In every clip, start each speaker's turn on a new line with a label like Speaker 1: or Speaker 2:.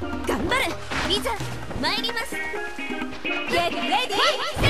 Speaker 1: 頑張る。いざ参ります。レディ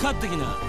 Speaker 2: か
Speaker 1: ってきな。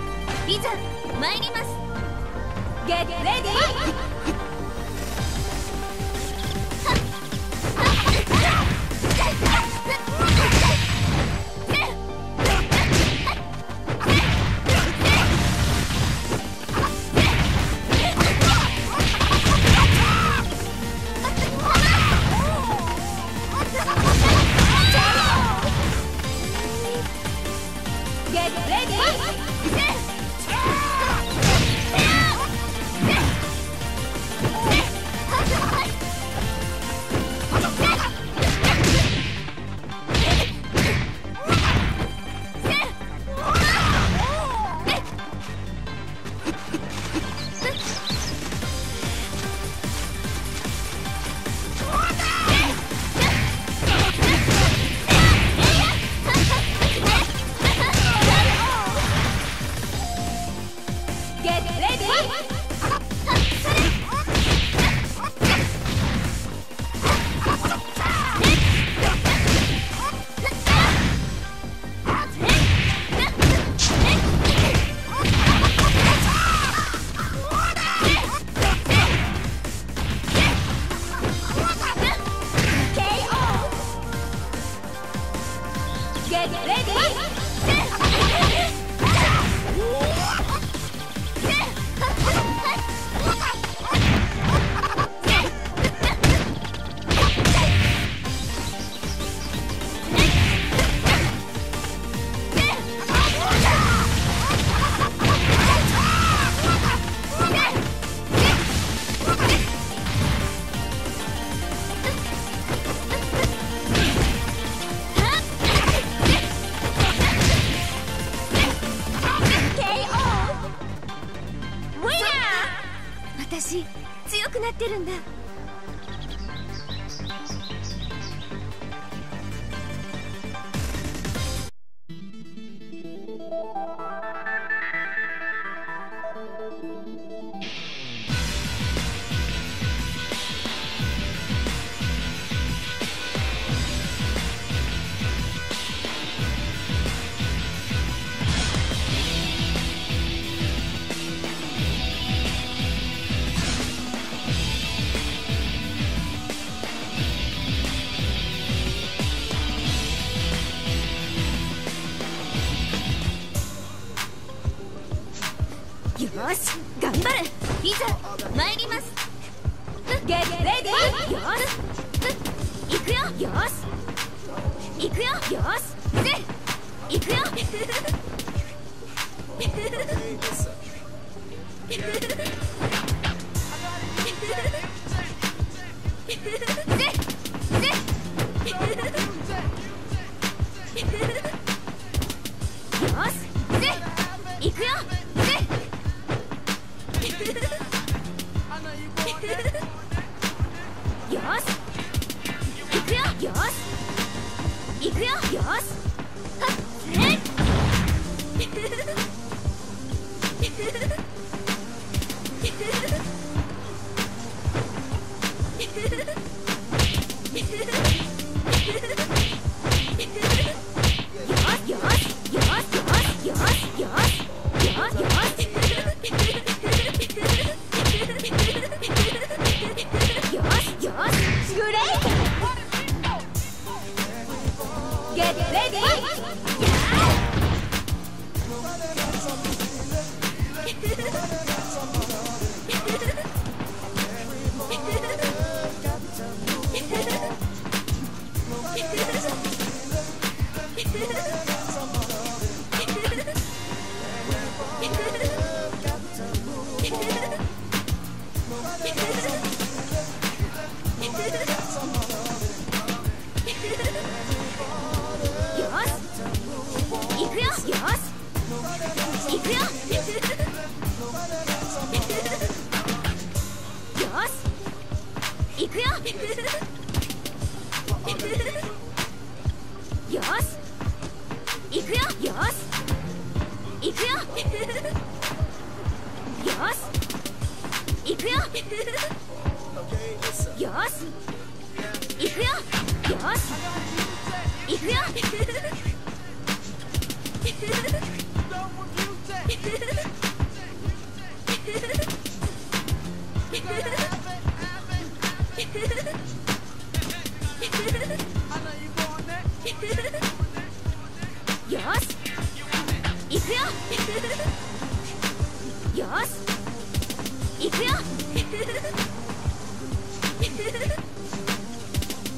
Speaker 3: Yeah.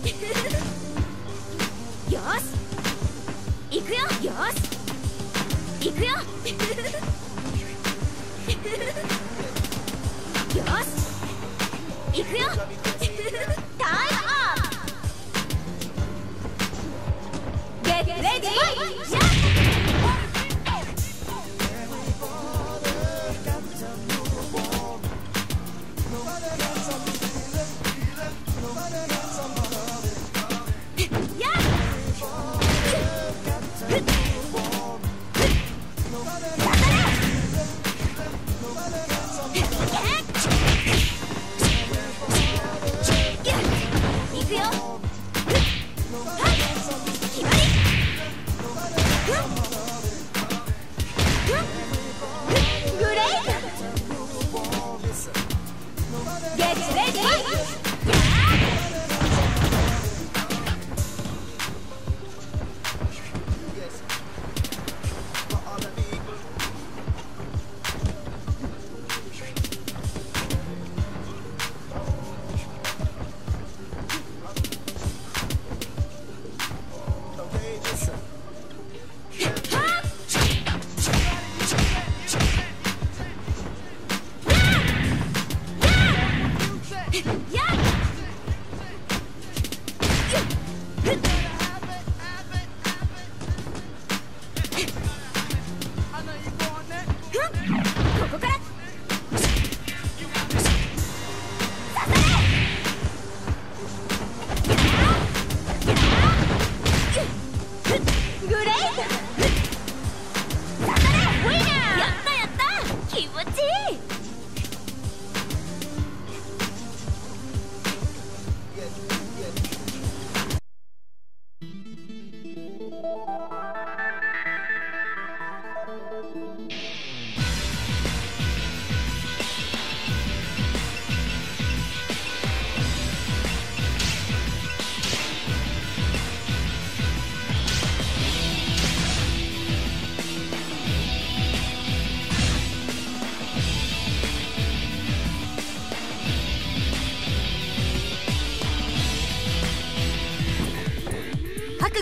Speaker 3: よし。行くよよし。行くよ。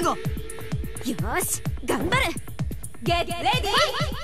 Speaker 4: 覚悟
Speaker 1: よし頑張る。ゲットレディー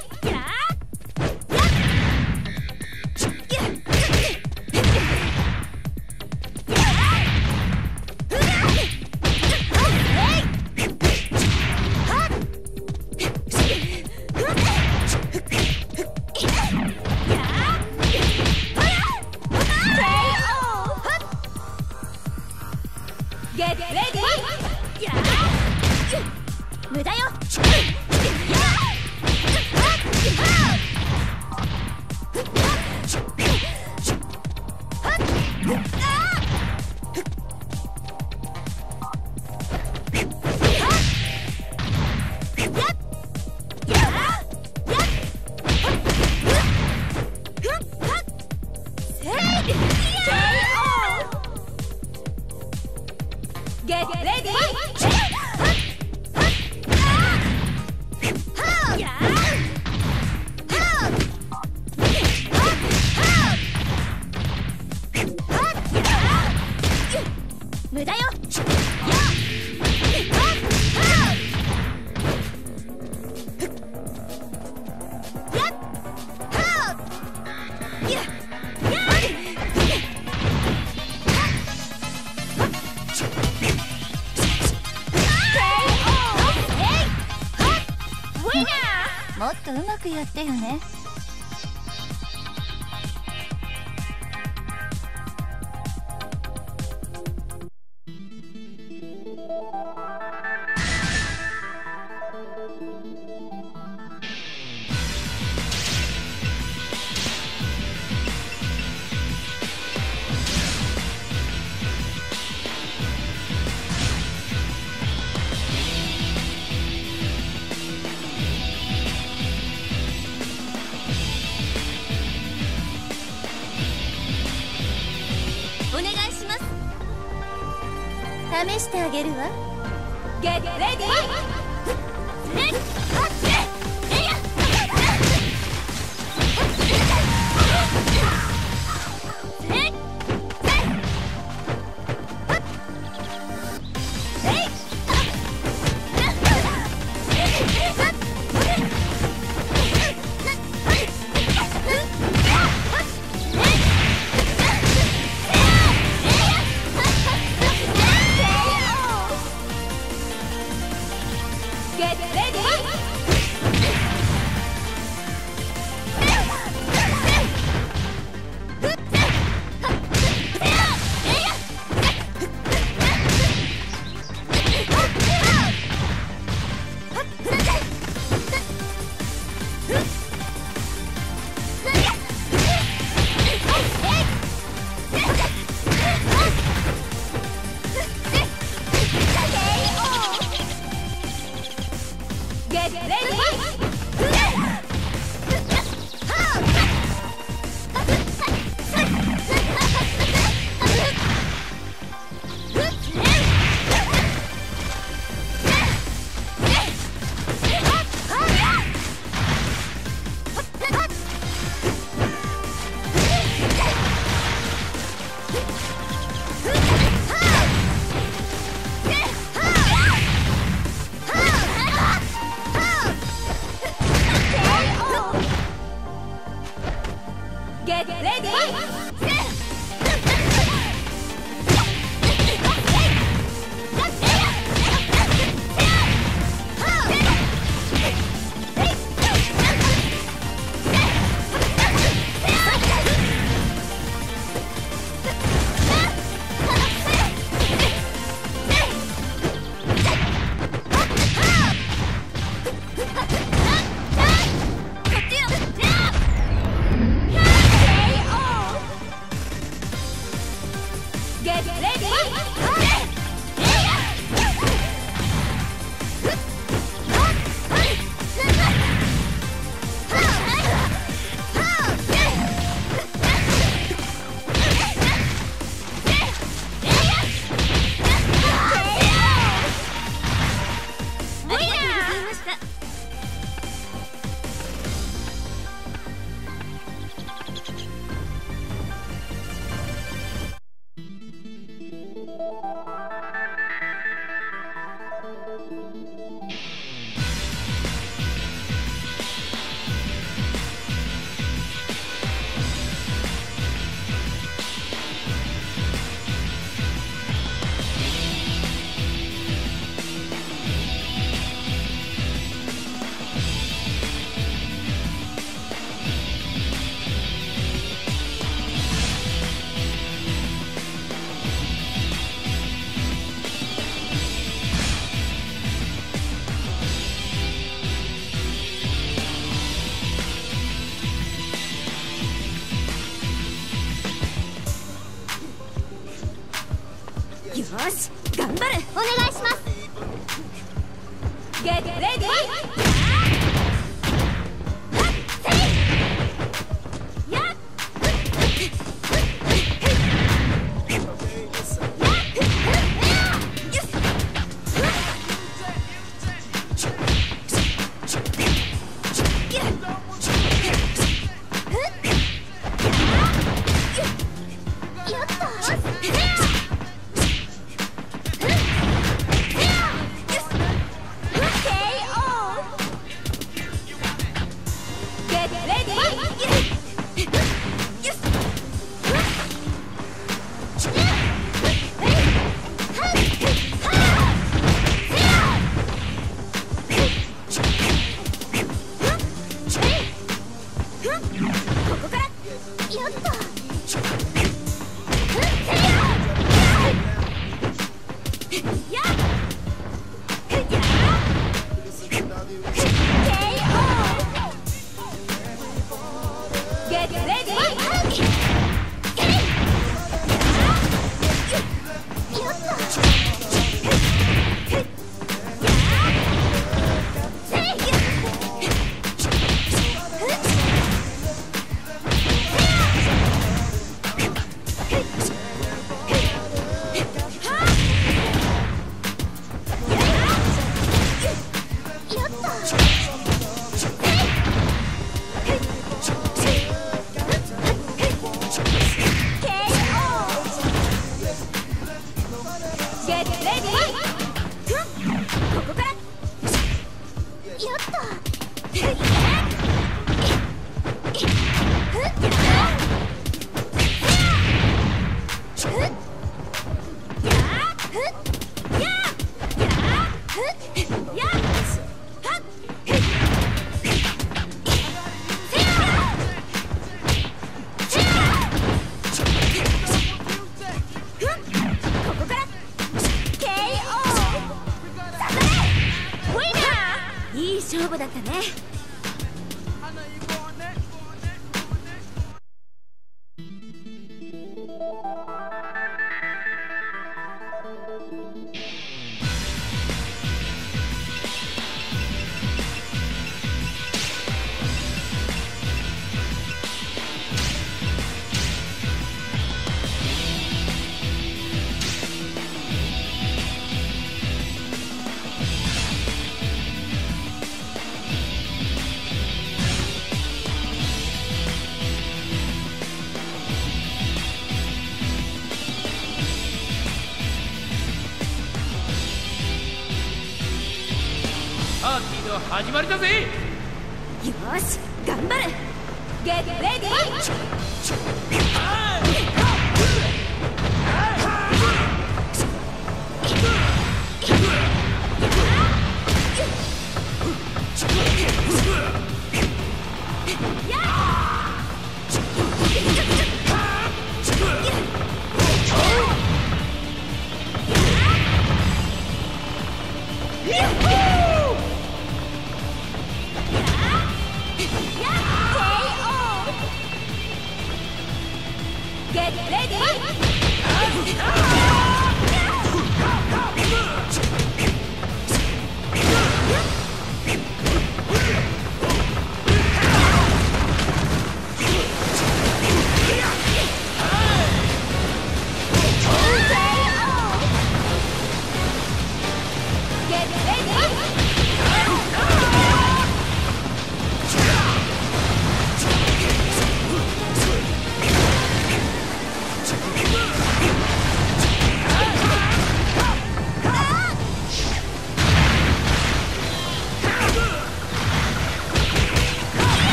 Speaker 1: くやったよね。試してあげるわ Get ready!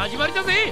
Speaker 1: 始まりだぜ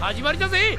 Speaker 1: 始まりだぜ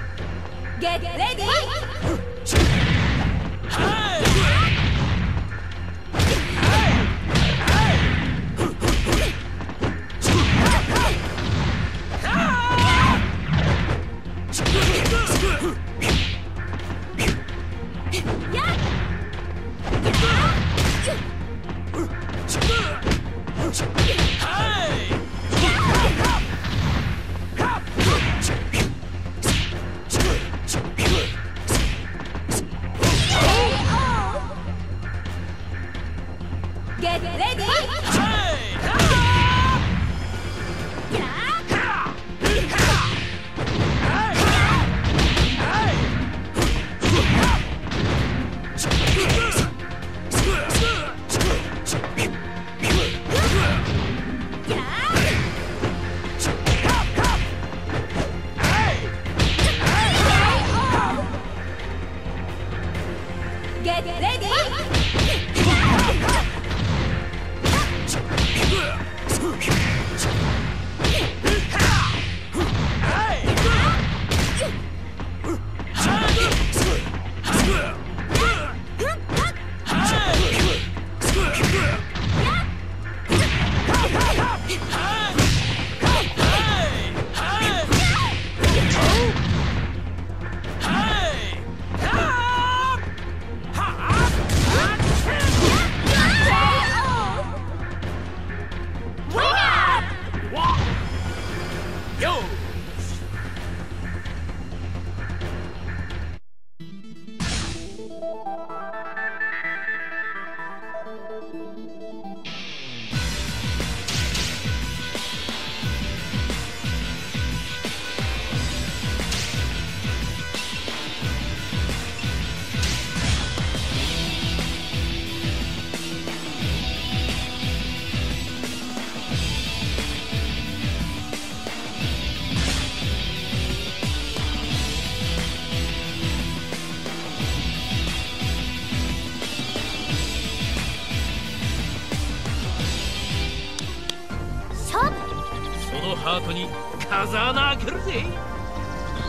Speaker 1: 風穴開けるぜ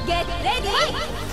Speaker 1: Get ready!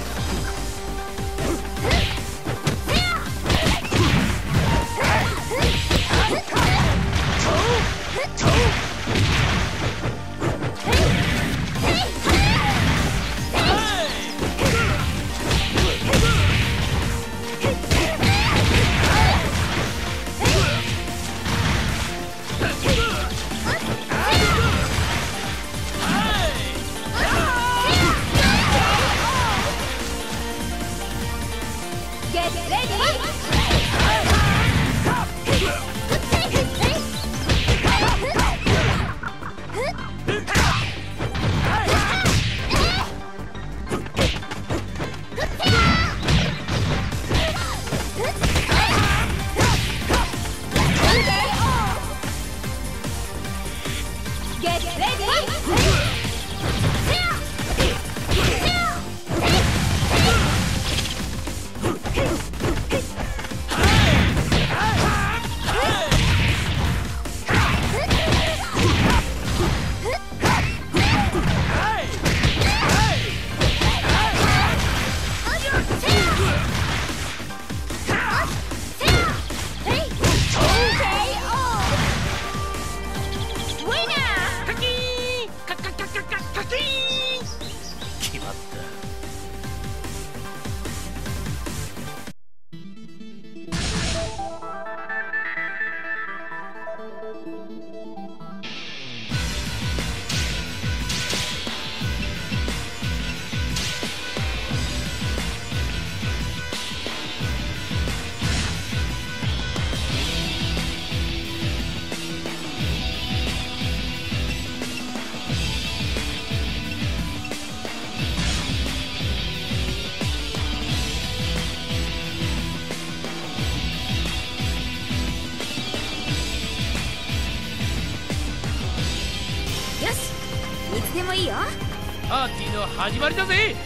Speaker 1: 始まりだぜ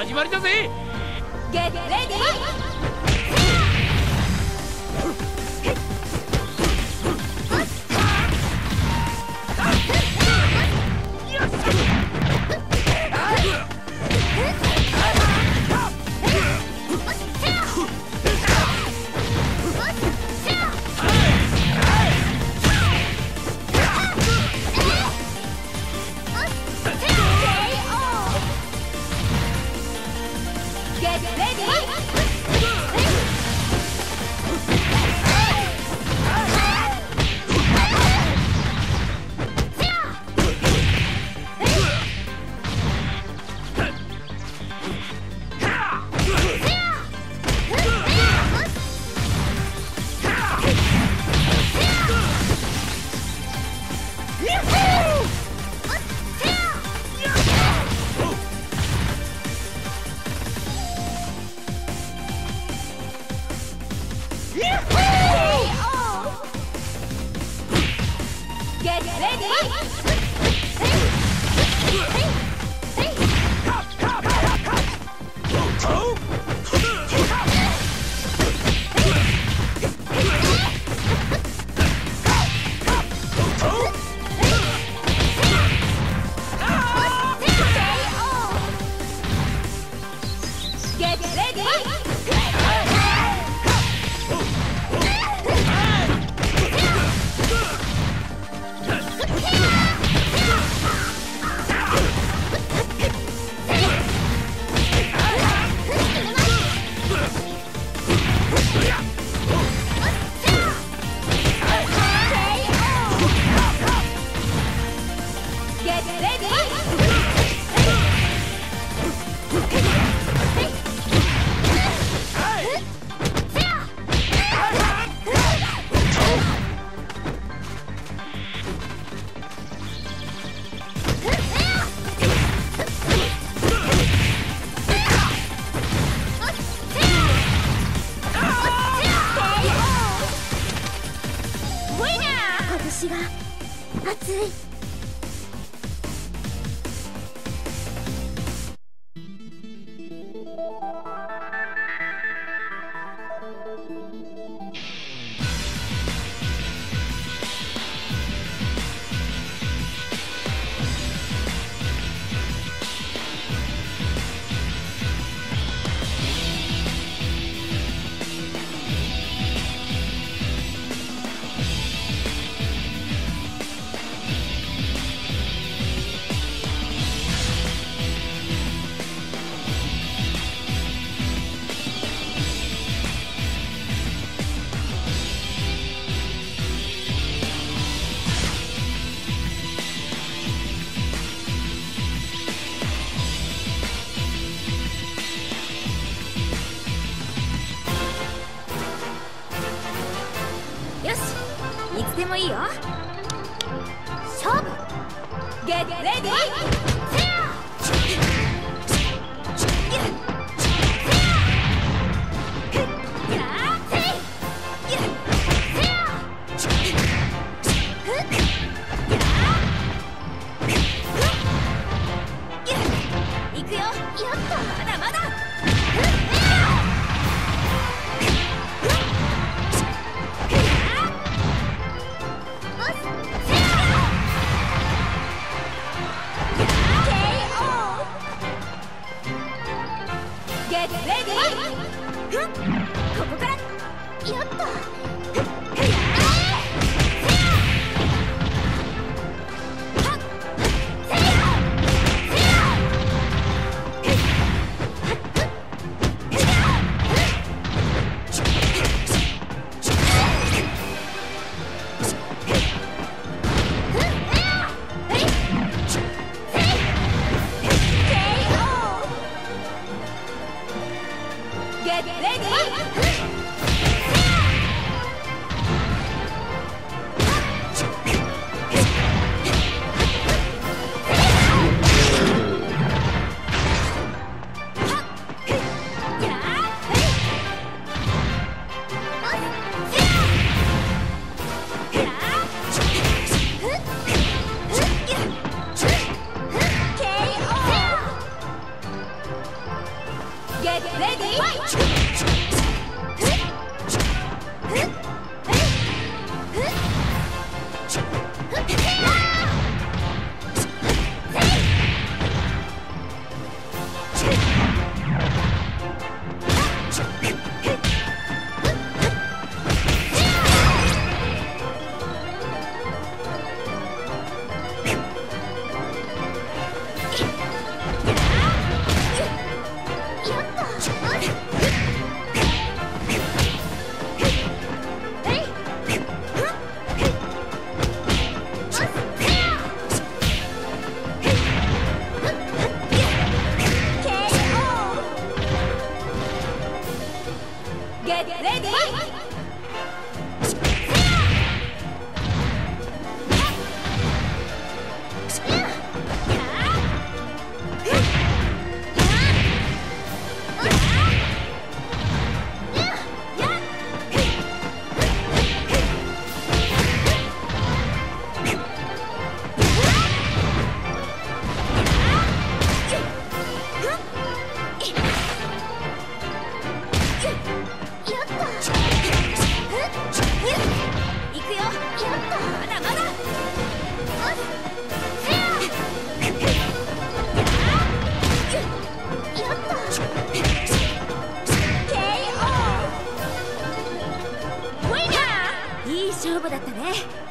Speaker 5: 始まりだぜ!
Speaker 1: ゲッレディーってね。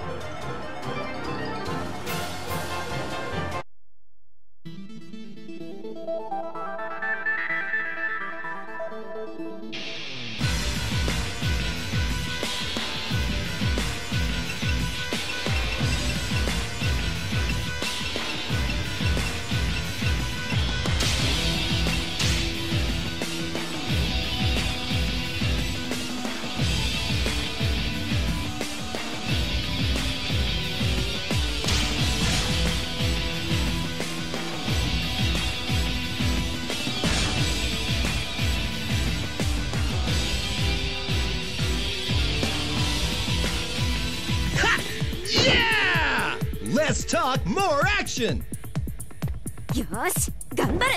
Speaker 1: よし頑張る。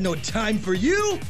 Speaker 6: no time for you.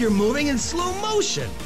Speaker 6: You're moving in slow motion.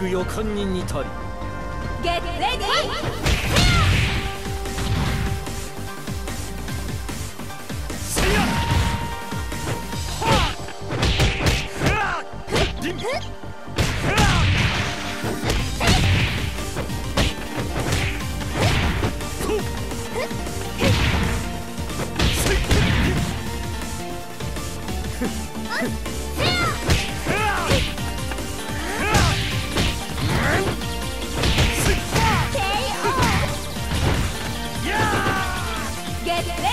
Speaker 2: く予感に似たり。
Speaker 1: ゲッ